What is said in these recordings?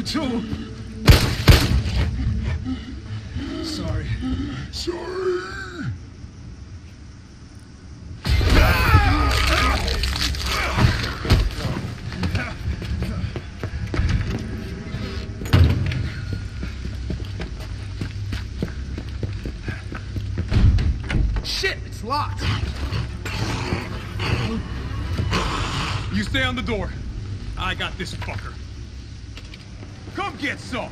you too. Sorry. Sorry. Shit, it's locked. You stay on the door. I got this fucker. Get some.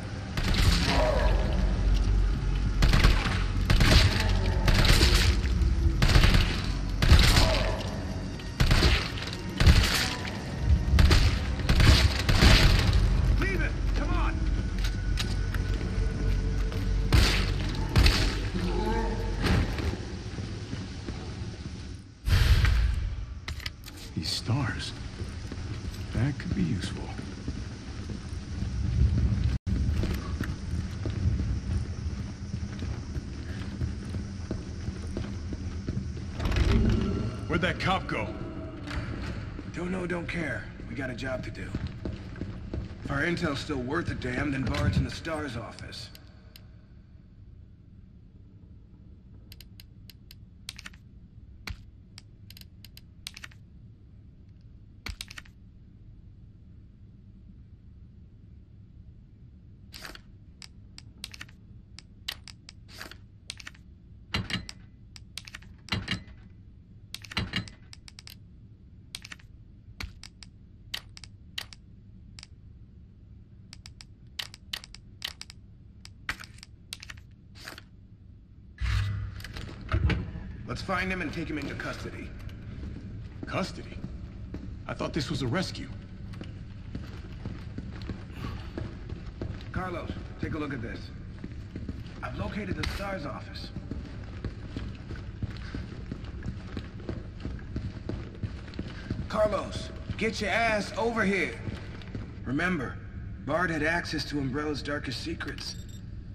These stars. That could be useful. Where'd that cop go? Don't know, don't care. We got a job to do. If our intel's still worth a damn, then Bard's in the STARS office. Let's find him and take him into custody. Custody? I thought this was a rescue. Carlos, take a look at this. I've located the STARS office. Carlos, get your ass over here. Remember, Bard had access to Umbrella's darkest secrets.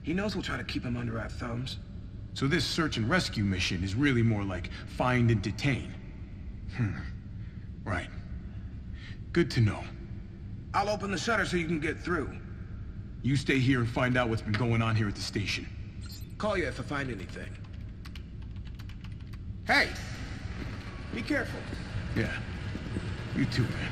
He knows we'll try to keep him under our thumbs. So this search and rescue mission is really more like find and detain. Hmm. Right. Good to know. I'll open the shutter so you can get through. You stay here and find out what's been going on here at the station. Call you if I find anything. Hey! Be careful. Yeah. You too, man.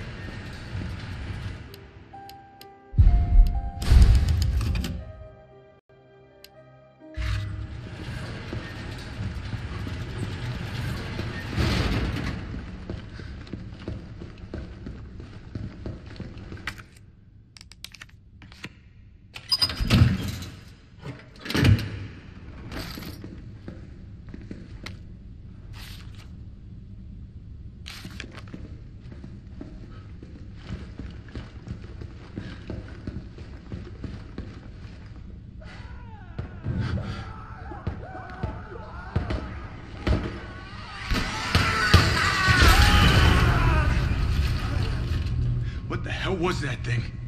Was that thing?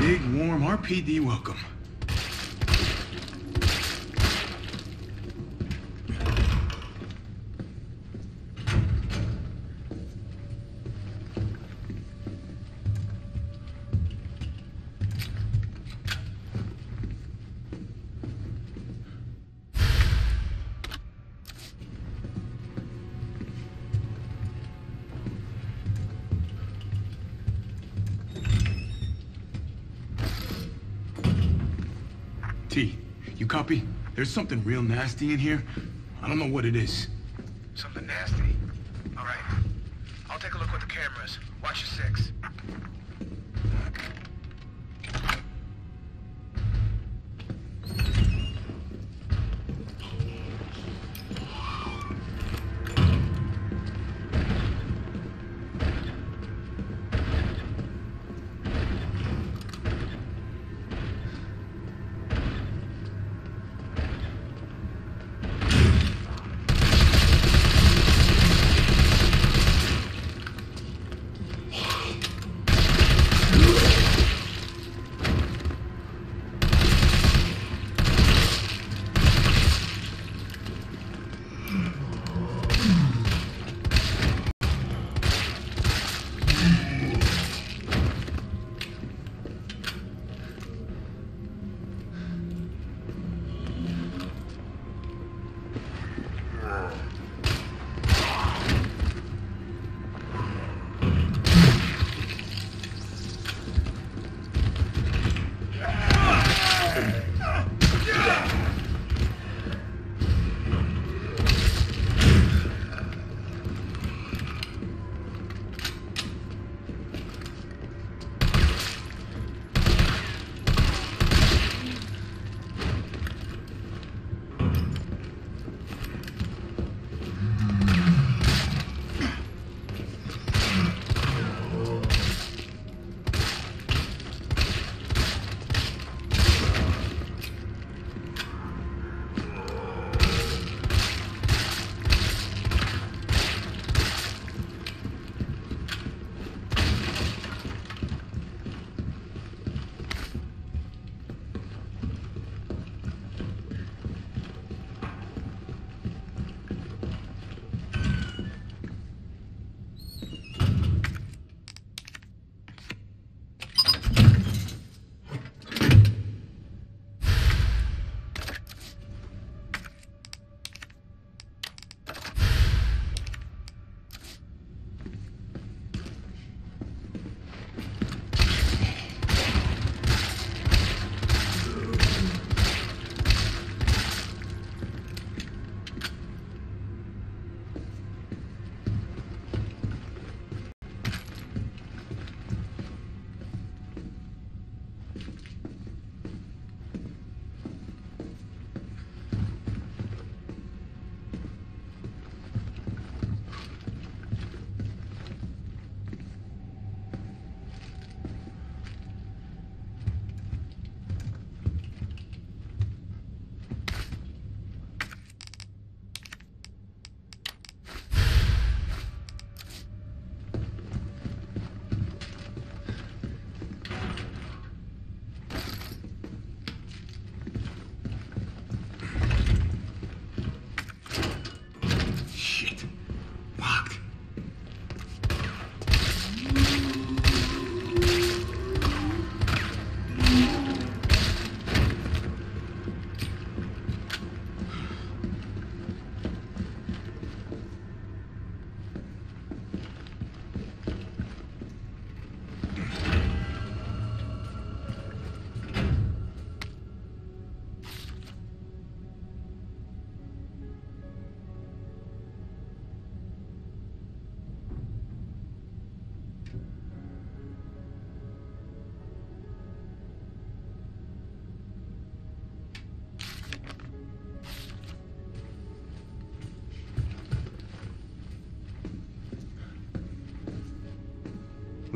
Big, warm RPD welcome. There's something real nasty in here. I don't know what it is.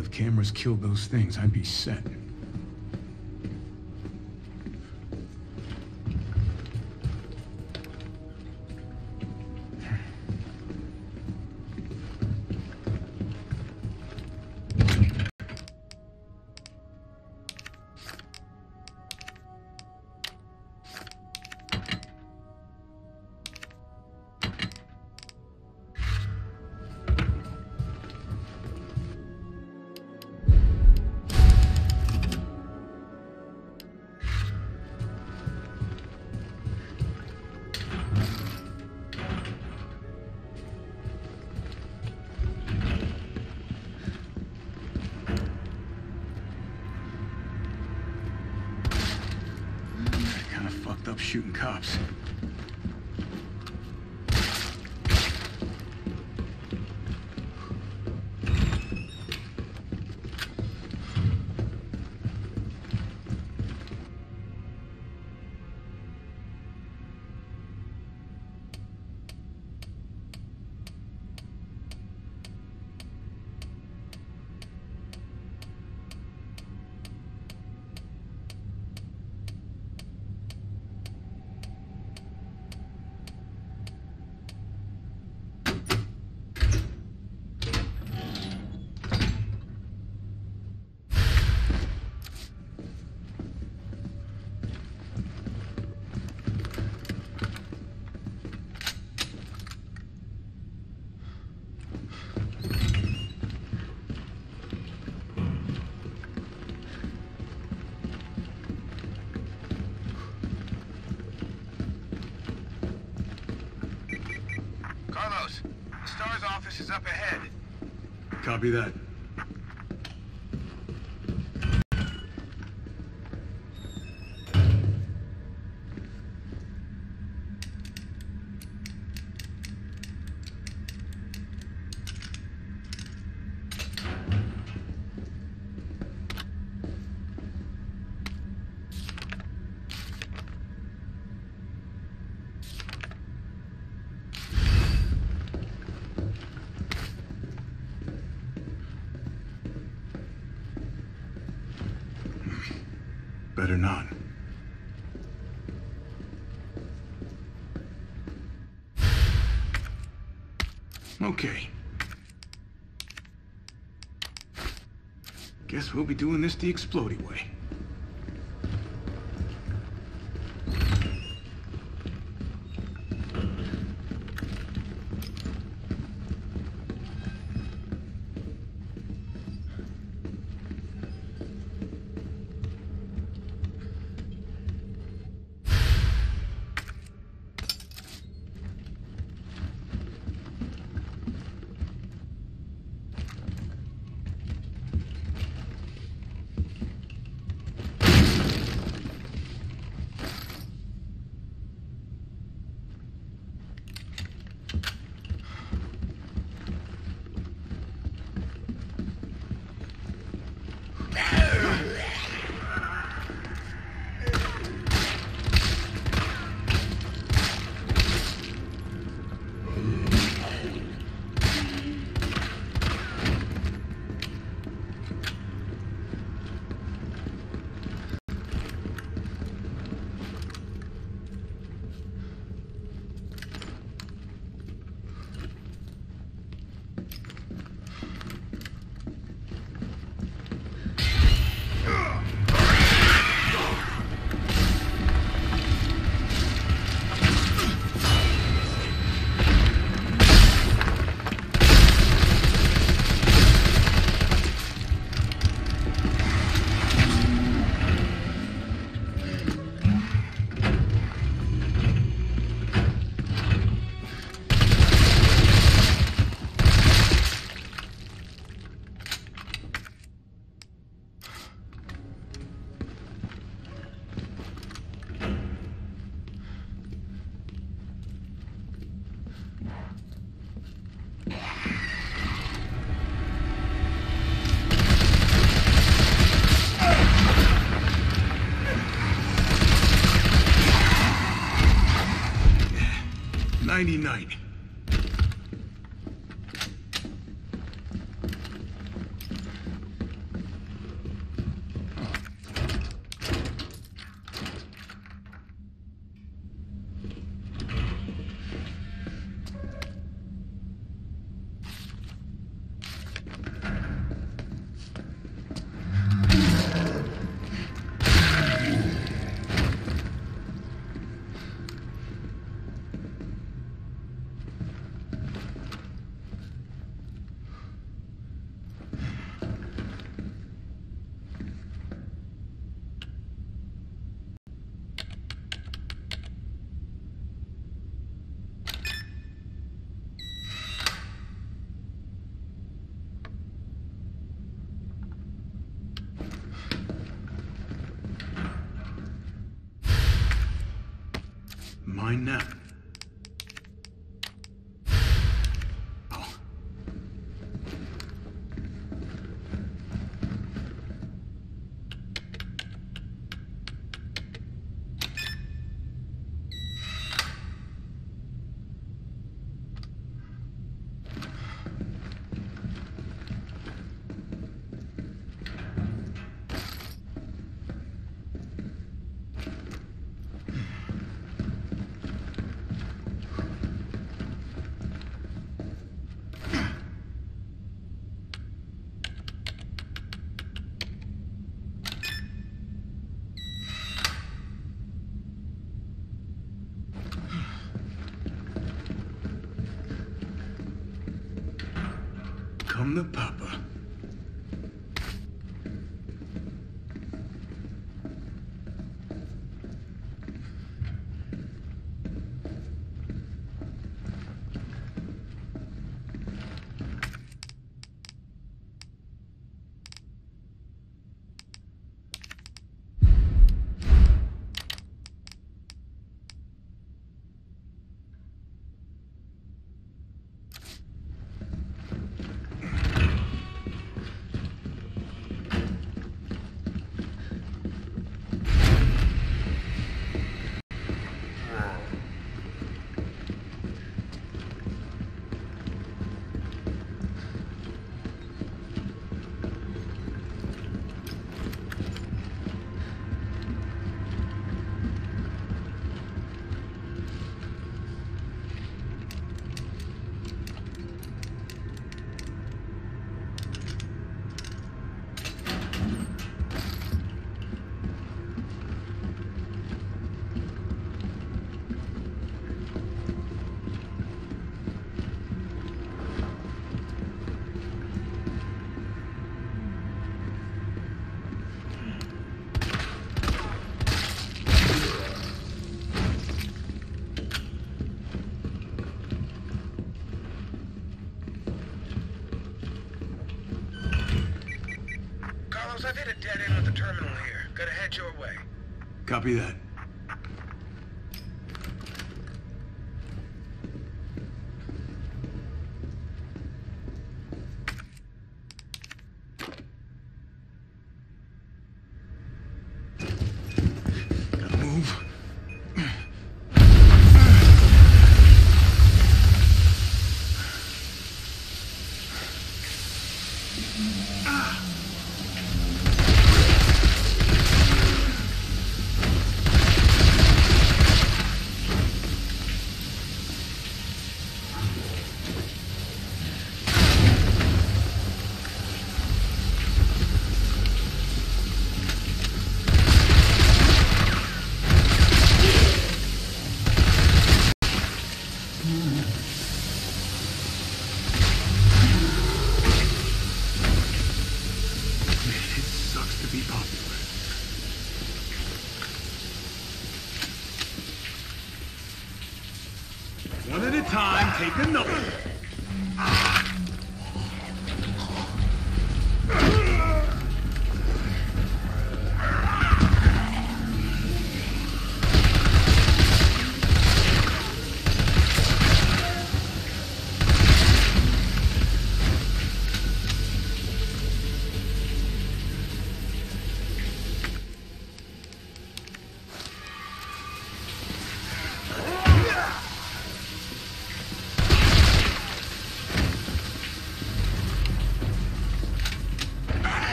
If cameras killed those things, I'd be set. Shooting cops. Is up ahead. Copy that. Better not. Okay. Guess we'll be doing this the explodey way. Ninety-nine. Mine now. Oh. Come the papa. Copy that.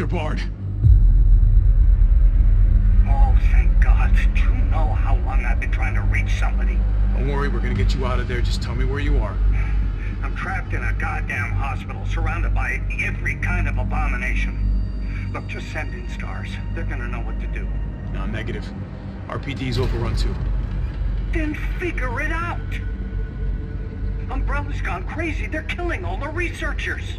Dr. Bard. Oh, thank God. Do you know how long I've been trying to reach somebody? Don't worry, we're gonna get you out of there. Just tell me where you are. I'm trapped in a goddamn hospital, surrounded by every kind of abomination. Look, just send in stars. They're gonna know what to do. No, negative. RPD's overrun too. Then figure it out! Umbrella's gone crazy. They're killing all the researchers.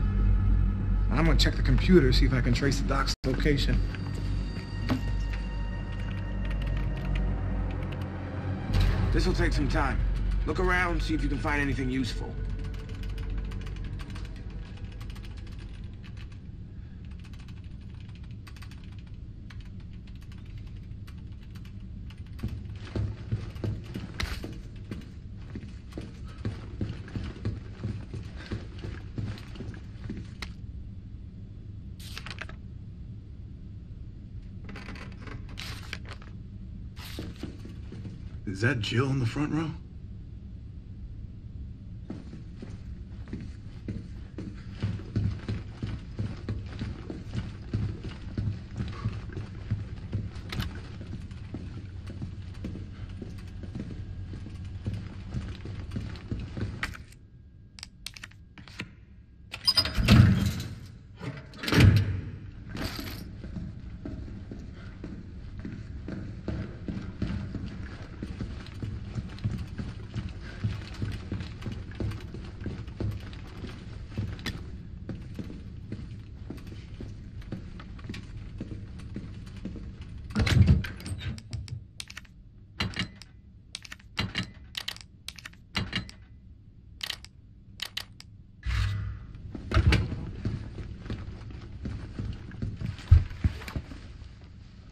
I'm gonna check the computer, see if I can trace the doc's location. This'll take some time. Look around, see if you can find anything useful. That Jill in the front row?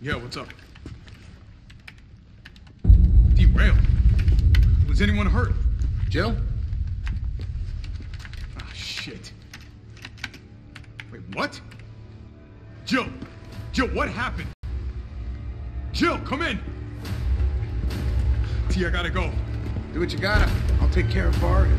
Yeah, what's up? Derailed. Was anyone hurt? Jill? Ah, shit. Wait, what? Jill! Jill, what happened? Jill, come in! T, I gotta go. Do what you gotta. I'll take care of Bard.